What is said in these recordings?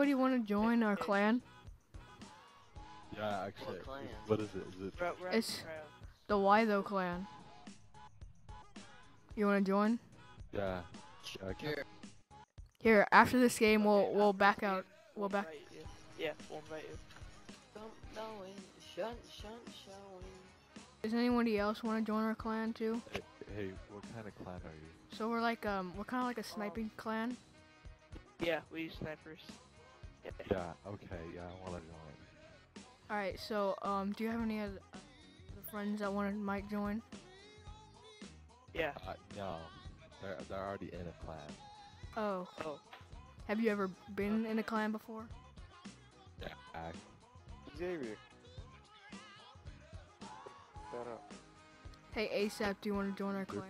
anybody want to join our clan? Yeah, actually, What clan? what is it? Is it? We're, we're It's- the trial. The Wytho clan. You want to join? Yeah. yeah can- Here, after this game, we'll Okay, we'll back this out. game, We'll back. invite you. Yeah, we'll invite you. Don't knowing, shun, shun, showing. Does anybody else want to join our clan too? Hey, hey, what kind of clan are you? So we're like um we're kind of like a sniping clan. Yeah, we use snipers. Yeah. Yeah. Okay. Yeah, I want to join. All right. So um, do you have any other uh, friends that want to might join? Yeah. Uh, no, they're they're already in a clan. Oh, Oh. have you ever been in a clan before? Yeah. I, Xavier. Shut up. Hey ASAP, do you want to join our clan?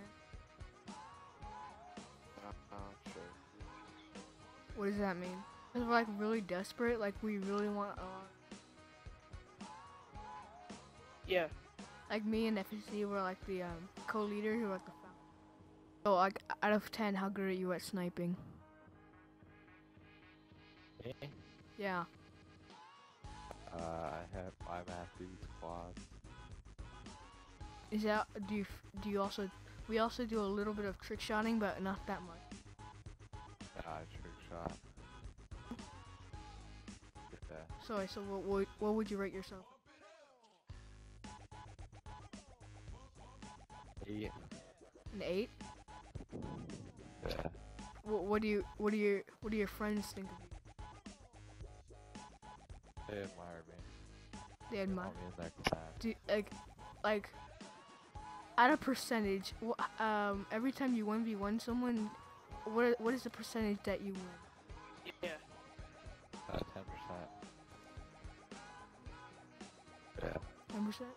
Uh, uh, sure. What does that mean? Cause we're like really desperate. Like we really want. Uh, Yeah. like me and FSD were like the um co-leaders. We're like the. found- So like out of ten, how good are you at sniping? me? Yeah. Uh, I have my Matthew squad. Is that do you do you also we also do a little bit of trick shotting, but not that much. Yeah, I trick shot. Sorry. So what would what would you rate yourself? Eight. An eight. Yeah. What, what do you what do your what do your friends think of you? They admire me. They admire. me in their clan. Do like like at a percentage? Um, every time you one v one someone, what what is the percentage that you win? Percent.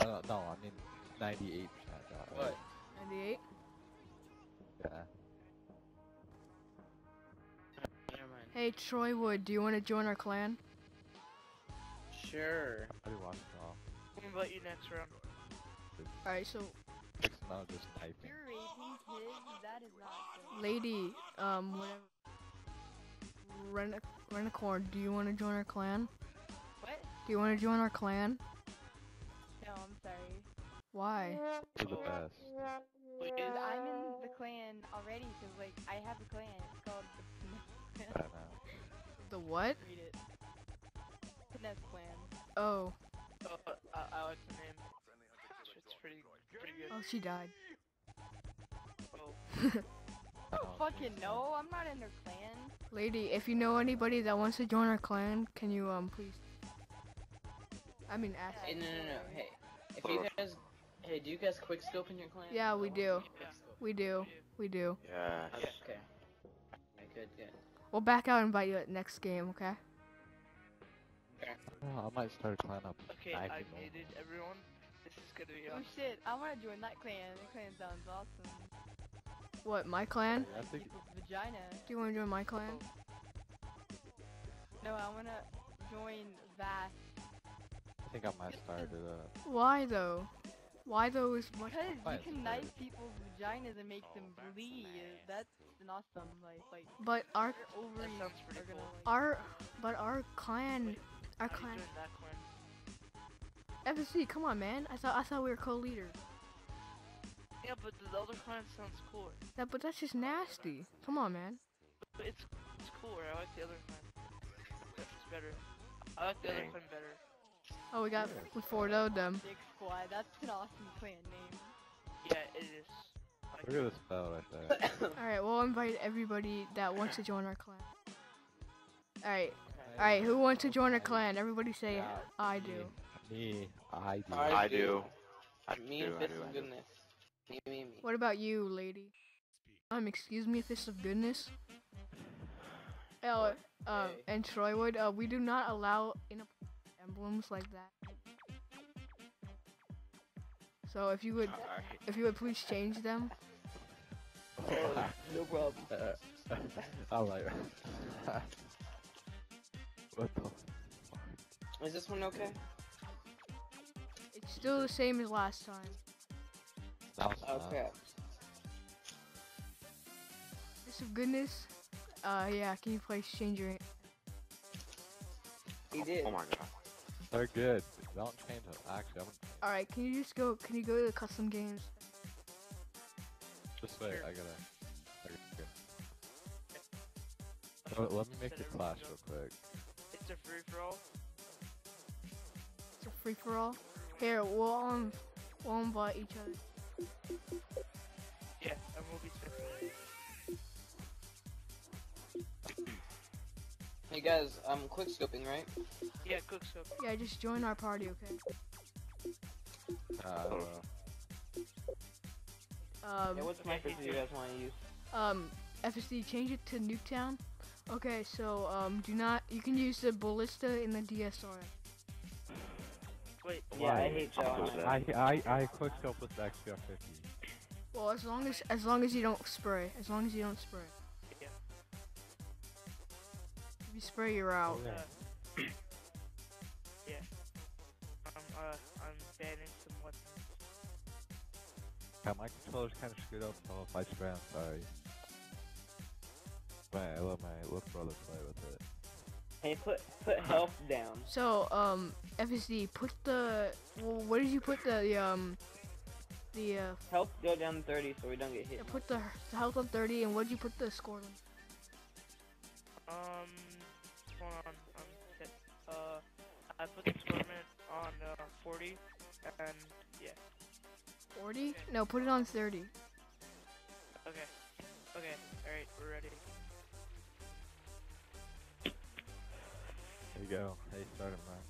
Uh, no, I mean ninety-eight percent. What? Ninety eight. Yeah. Hey Troy Wood, do you want to join our clan? Sure. I do watch it all. We'll invite you next round. All right. So It's not just sniping. You're raping kids? That is not good. lady, um, whatever. Rent a corn. Do you want to join our clan? What? Do you want to join our clan? No, I'm sorry. Why? You're the best. Please. Because I'm in the clan already, because, like, I have a clan. It's called the I know. The what? Read it. Finesse clan. Oh, Oh, uh, I, I like the name. It's pretty, pretty good. oh, she died. Oh, Oh, Oh, fucking no, I'm not in their clan. Lady, if you know anybody that wants to join our clan, can you um please? I mean, ask. Hey, no, no, no. Hey, if you guys, hey, do you guys quick scope in your clan? Yeah, we do. yeah. We do. We do. Yeah. Okay. Okay, good, good. We'll back out and invite you at next game, okay? Oh, I might start a clan up. Okay, I only. muted everyone. This is gonna be oh, awesome. Oh shit, I wanna join that clan. That clan sounds awesome. What, my clan? I think vagina. Do you want to join my clan? No, I wanna join that. I think I might start it up. Why though? Why though is much. Because you can knife people's vaginas and make them bleed. That's an awesome life. Like, But our your ovaries are gonna cool. like. our but our clan, our How do you clan. join that clan? FSD, come on, man. I thought I thought we were co-leaders. Yeah, but the other clan sounds cooler. That, but that's just nasty. Come on, man. But it's it's cooler. I like the other clan. That's better. I like the other Dang. clan better. Oh, we got we 4 0 them. Dick Squad. That's an awesome clan name. Yeah, it is. Like Look at this the spell right there. All right, we'll invite everybody that wants to join our clan. All right, all right. Who wants to join our clan? Everybody say Yeah, I me. do. Me, I do. I I do. I me do, and I Fist do, of Goodness. Me, me, me. What about you, lady? Um, excuse me, fist of goodness. Oh, uh, Hey. and Troywood, uh, we do not allow in emblems like that. So if you would, Alright. if you would please change them. no problem. Uh, uh, I'm like, what the? Is this one okay? It's still the same as last time. That was fun. Okay. Fist of goodness. Uh, yeah. Can you please change your? He did. Oh my god. They're good. Don't change them. Actually, I'm All right. Can you just go? Can you go to the custom games? just wait. Sure. I gotta. I gotta let, let me make the class real quick. It's a free for all. It's a free for all. Here, we'll um, we'll invite each other. Guys, I'm quick scoping, right? Yeah, cook soap. Yeah, just join our party, okay? Uh, I don't know. Um, Yeah, what's my first you guys want to use? um, FSD, change it to Nuketown. Okay, so um, do not. You can use the ballista in the DSR. Wait, Yeah, I Why? hate Joe. I I I quick scope with the XPR 50. Well, as long as as long as you don't spray. As long as you don't spray. Yeah. You spray, you're out. Yeah. Yeah. I'm uh I'm banning some weapons. Yeah, my controller's kind of screwed up, so if I spray, I'm sorry. But I let my little brother play with it. Hey, put put health down. So um, FSD, put the. Well, where did you put the um, the uh, Health go down to 30 so we don't get hit. yeah, put the, the health on 30, and what did you put the score on? Um, 40, and yeah. 40? No, put it on 30. Okay. Okay. All right. We're ready. There you go. Hey, start him, man.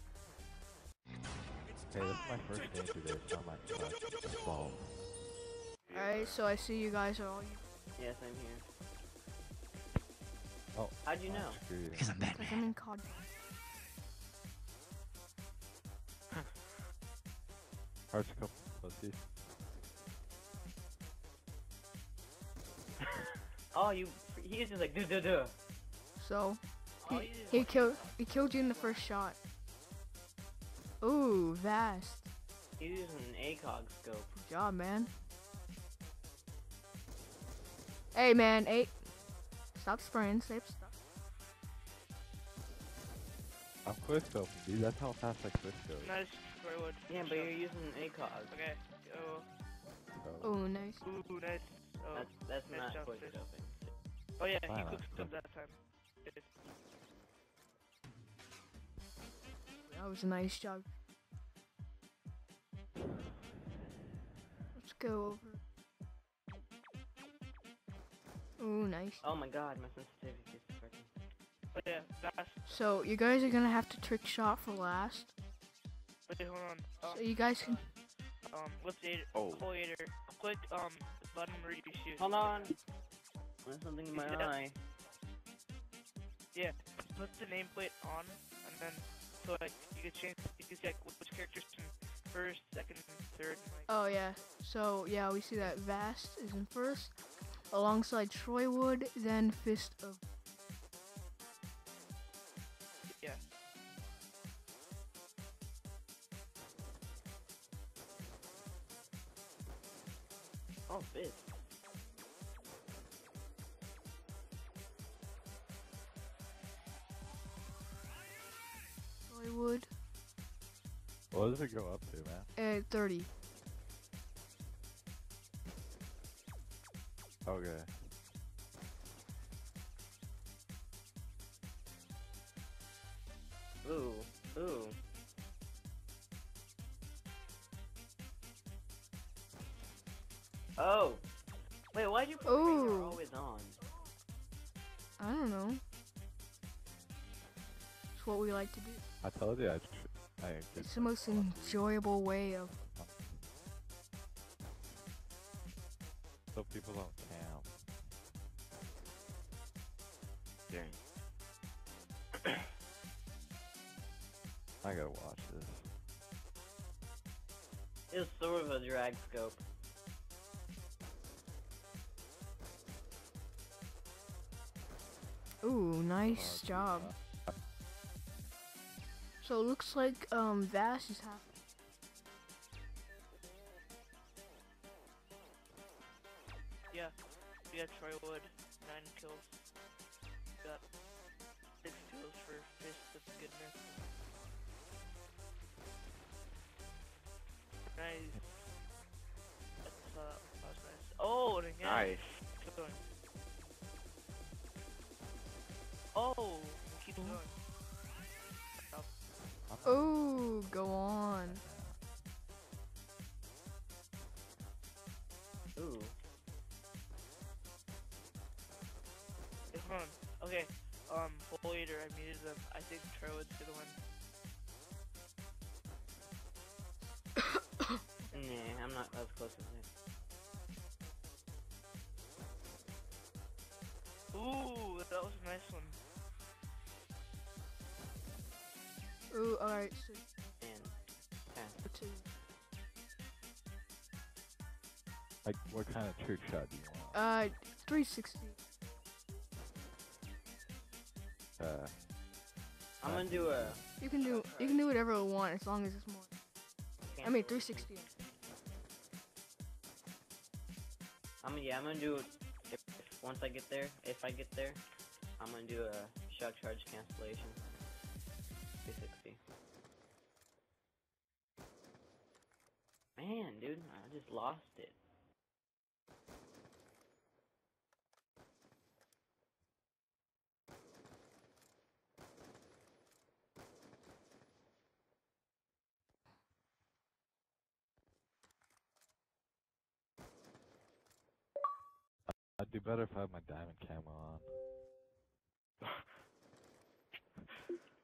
Hey, this is my first game today, so I might uh, fall. Alright, so I see you guys are all. Yes, I'm here. Oh, How'd you oh, know? you. Because I'm Like Batman. I'm in COD. Hearts a couple pussies. Oh, you. He is just like, duh, duh, duh. So Oh, he, you he killed he killed you in the first shot. Ooh, vast. He's using an ACOG scope. Good job, man. Hey, man. Hey, stop spraying. Stop. stop. I'm quick scoping, dude. That's how fast I quick scope. Nice. Firewood. Yeah, but you're using an ACOG. Okay. Oh. So, Oh, nice. Ooh, nice. Oh. That's that's Nice not job, quick sis. Oh yeah, he Fine, cooked that's that time. That was a nice job. Let's go over. Ooh, nice. Oh my god, my sensitivity is freaking. Oh yeah, fast. So you guys are gonna have to trick shot for last. Wait, hold on. Um, So you guys can. um, lift eight. Oh. Pull eighter. Click um the button where you shoot. Hold on. There's something in my Yeah. eye. Yeah. Put the nameplate on, and then so like you can change. You can see like which characters in first, second, third, and like. Oh yeah. So yeah, we see that Vast is in first, alongside Troy Wood, then Fist of. What does it go up to, man? at 30. Okay. Ooh, ooh. Oh. Wait, why'd you put Razor Ooh. always on? I don't know. It's what we like to do. I told you I. Tr- I did It's the most enjoyable way of. so people don't camp. Dang. I gotta watch this. It's sort of a drag scope. Ooh, nice Oh, job. So it looks like um, Vash is happy. Yeah, we got Troy Wood, 9 kills. We got 6 kills for Fist of Goodness. Nice. That's, uh, that was nice. Oh, again. Nice. Keep going. Oh, keep going. Oh, go on. Ooh. It's fun. Okay, um, Foliator, I muted them. I think Trowood's gonna win. Nah, I'm not as close as him. Ooh, that was a nice one. Ooh, alright, so And two. Like, what kind of trick shot do you want? Uh, 360. Uh, I'm gonna do a. You can do you can do whatever you want as long as it's more. I mean 360. I'm gonna yeah. I'm gonna do. If, if once I get there, if I get there, I'm gonna do a shock charge cancellation. Man, dude, I just lost it. I'd do better if I had my diamond camo on.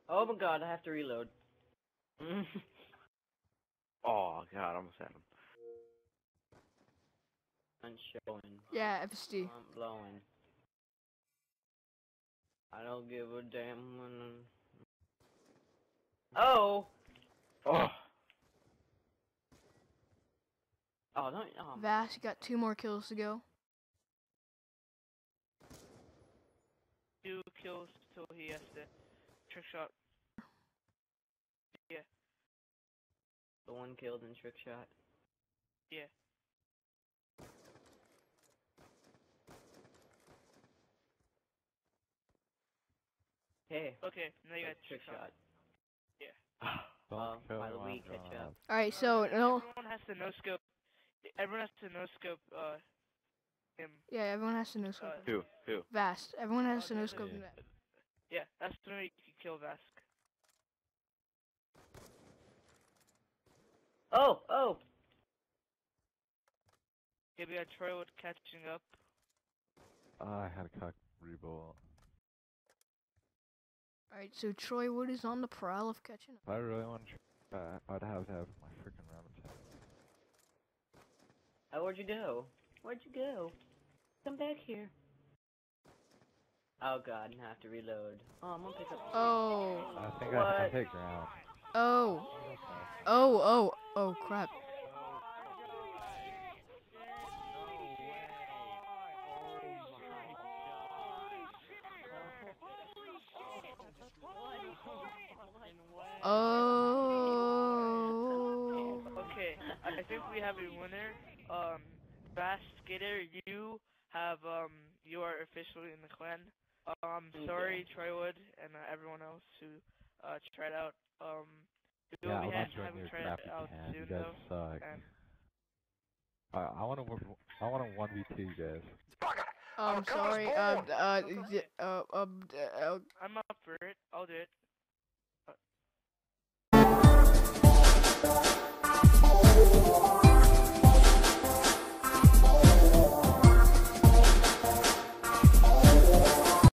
Oh my god, I have to reload. Oh god, I almost had him. I'm showing. Yeah, FSD. I'm blowing. I don't give a damn when. Oh! Oh, Oh, don't. Oh, Vast, you got two more kills to go. Two kills till he has to trick shot. The one killed in trick shot. Yeah. Hey, Okay, now you got trick shot. Don't Uh, by the my week, headshot. Alright, so no. Everyone has to no scope. Everyone has to no scope. Uh, him. Yeah, everyone has to know scope. Uh, who? Who? Vast. Everyone has to know Okay. scope. Yeah. that. Yeah, that's when you can kill Vask. Oh, oh! Maybe I got Troywood catching up. I had a cock rebolt. Alright, so Troy Wood is on the prowl of catching up. If I really want to try, I'd have to have my freaking Remington. Oh, where'd you go? Where'd you go? Come back here. Oh god, I have to reload. Oh, I'm gonna pick up. Oh. I think I, I What? hit ground. Oh. Oh, oh, oh, crap. Oh. Okay, I I think we have a winner. Um, Vask Skater, you have um, you are officially in the clan. Um, Okay. sorry, Troywood, and uh, everyone else who uh tried out. Um, we Yeah, will I'm be not ha- joining your tried crappy out can. soon You guys though. suck. and- I, I want to. I want to one v two you guys. I'm um, sorry, um, uh, d- uh, um, d- uh, I'm up for it. I'll do it.